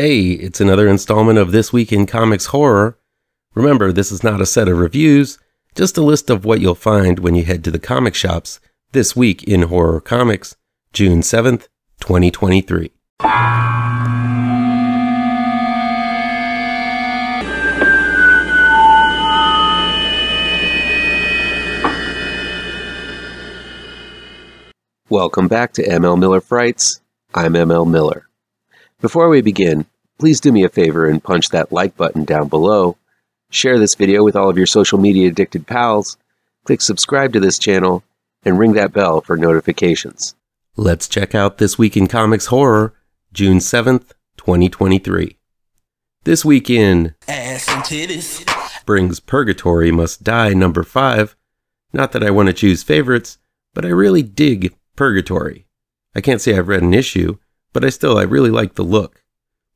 Hey, it's another installment of This Week in Comics Horror. Remember, this is not a set of reviews, just a list of what you'll find when you head to the comic shops this week in horror comics, June 7th, 2023. Welcome back to ML Miller Frights. I'm ML Miller. Before we begin, please do me a favor and punch that like button down below. Share this video with all of your social media addicted pals. Click subscribe to this channel and ring that bell for notifications. Let's check out This Week in Comics Horror, June 7th, 2023. This week in Ass and titties. brings Purgatori Must Die number 5. Not that I want to choose favorites, but I really dig Purgatori. I can't say I've read an issue, but I still I really like the look.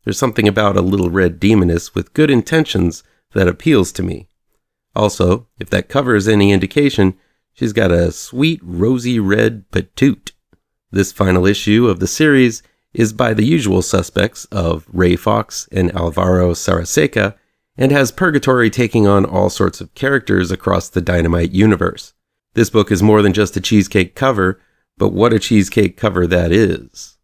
There's something about a little red demoness with good intentions that appeals to me. Also, if that cover is any indication, she's got a sweet rosy red patoot. This final issue of the series is by the usual suspects of Ray Fawkes and Alvaro Sarraseca, and has Purgatori taking on all sorts of characters across the Dynamite universe. This book is more than just a cheesecake cover, but what a cheesecake cover that is.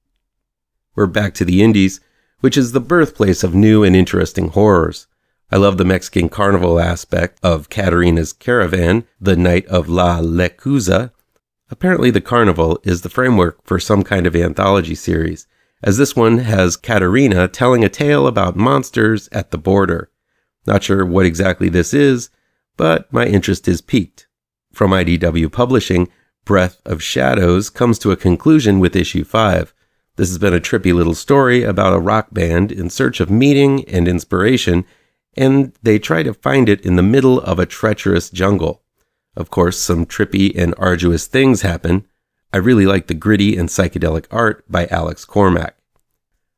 We're back to the Indies, which is the birthplace of new and interesting horrors. I love the Mexican carnival aspect of Catarina's Caravan, the Night of La Lechuza. Apparently, the carnival is the framework for some kind of anthology series, as this one has Catarina telling a tale about monsters at the border. Not sure what exactly this is, but my interest is piqued. From IDW Publishing, Breath of Shadows comes to a conclusion with issue 5. This has been a trippy little story about a rock band in search of meaning and inspiration, and they try to find it in the middle of a treacherous jungle. Of course, some trippy and arduous things happen. I really like the gritty and psychedelic art by Alex Cormack.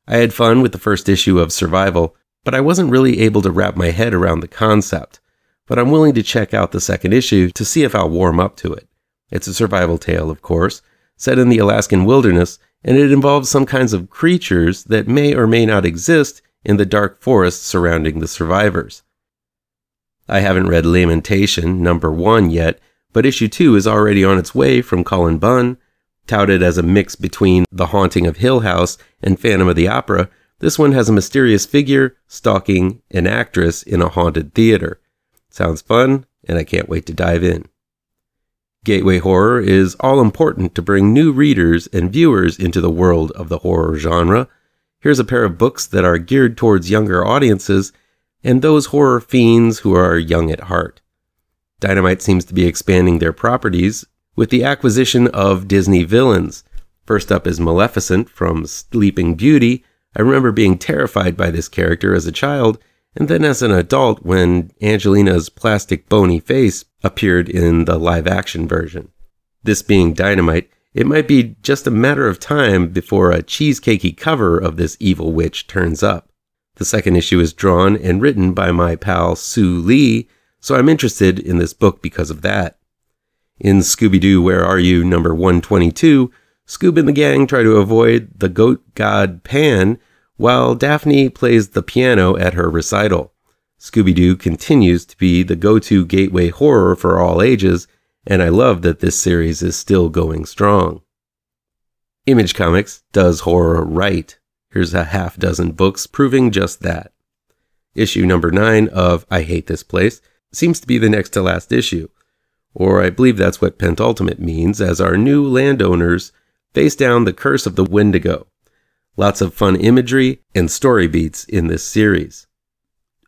I had fun with the first issue of Survival, but I wasn't really able to wrap my head around the concept. But I'm willing to check out the second issue to see if I'll warm up to it. It's a survival tale, of course, set in the Alaskan wilderness, and it involves some kinds of creatures that may or may not exist in the dark forests surrounding the survivors. I haven't read Lamentation number one yet, but issue two is already on its way from Cullen Bunn. Touted as a mix between The Haunting of Hill House and Phantom of the Opera, this one has a mysterious figure stalking an actress in a haunted theater. Sounds fun, and I can't wait to dive in. Gateway horror is all important to bring new readers and viewers into the world of the horror genre. Here's a pair of books that are geared towards younger audiences and those horror fiends who are young at heart. Dynamite seems to be expanding their properties with the acquisition of Disney villains. First up is Maleficent from Sleeping Beauty. I remember being terrified by this character as a child and then as an adult when Angelina's plastic bony face appeared in the live action version. This being Dynamite, it might be just a matter of time before a cheesecakey cover of this evil witch turns up. The second issue is drawn and written by my pal Soo Lee, so I'm interested in this book because of that. In Scooby Doo Where Are You number 122, Scoob and the gang try to avoid the goat god Pan while Daphne plays the piano at her recital. Scooby Doo continues to be the go to gateway horror for all ages, and I love that this series is still going strong. Image Comics does horror right. Here's a half dozen books proving just that. Issue number 9 of I Hate This Place seems to be the next to last issue, or I believe that's what Pentultimate means, as our new landowners face down the curse of the Wendigo. Lots of fun imagery and story beats in this series.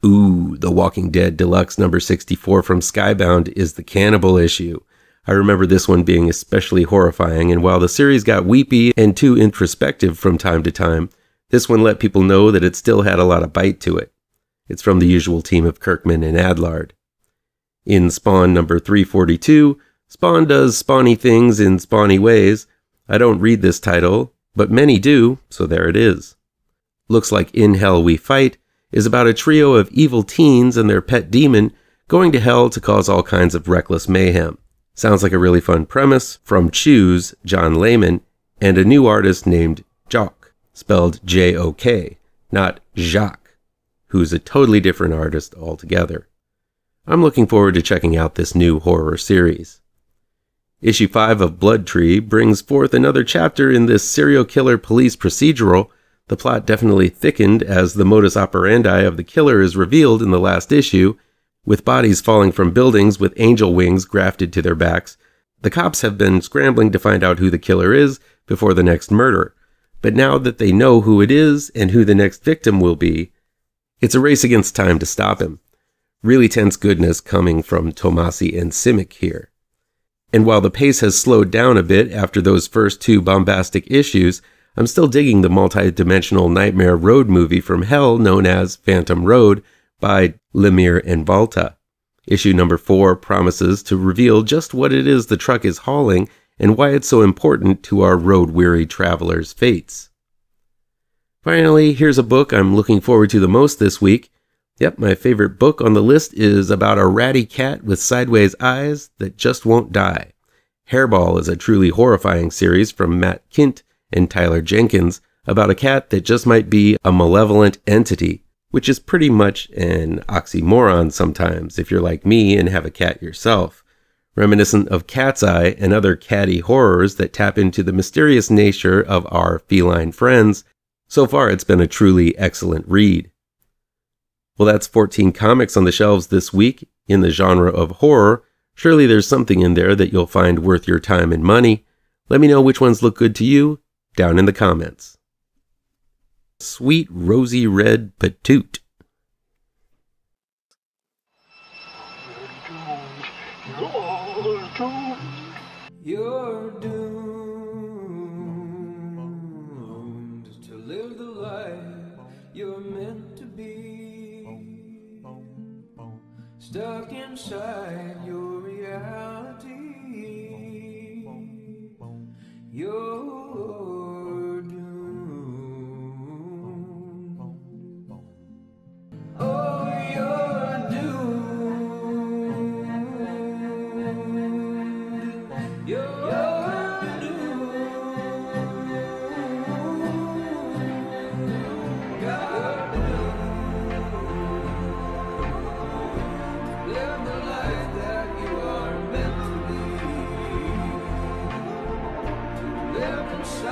Ooh, The Walking Dead Deluxe number 64 from Skybound is the cannibal issue. I remember this one being especially horrifying, and while the series got weepy and too introspective from time to time, this one let people know that it still had a lot of bite to it. It's from the usual team of Kirkman and Adlard. In Spawn number 342, Spawn does spawny things in spawny ways. I don't read this title, but many do, so there it is. Looks like In Hell We Fight is about a trio of evil teens and their pet demon going to hell to cause all kinds of reckless mayhem. Sounds like a really fun premise from Choose, John Layman, and a new artist named Jock, spelled J O K. not Jacques, who's a totally different artist altogether. I'm looking forward to checking out this new horror series. Issue 5 of Blood Tree brings forth another chapter in this serial killer police procedural. The plot definitely thickened as the modus operandi of the killer is revealed in the last issue, with bodies falling from buildings with angel wings grafted to their backs. The cops have been scrambling to find out who the killer is before the next murder. But now that they know who it is and who the next victim will be, it's a race against time to stop him. Really tense goodness coming from Tomasi and Simic here. And while the pace has slowed down a bit after those first two bombastic issues, I'm still digging the multi-dimensional nightmare road movie from hell known as Phantom Road by Lemire and Walta. Issue number 4 promises to reveal just what it is the truck is hauling and why it's so important to our road-weary travelers' fates. Finally, here's a book I'm looking forward to the most this week. Yep, my favorite book on the list is about a ratty cat with sideways eyes that just won't die. Hairball is a truly horrifying series from Matt Kindt and Tyler Jenkins about a cat that just might be a malevolent entity, which is pretty much an oxymoron sometimes if you're like me and have a cat yourself. Reminiscent of Cat's Eye and other catty horrors that tap into the mysterious nature of our feline friends, so far it's been a truly excellent read. Well, that's 14 comics on the shelves this week in the genre of horror. Surely there's something in there that you'll find worth your time and money. Let me know which ones look good to you down in the comments. Sweet rosy red patoot. You're doomed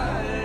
Yeah.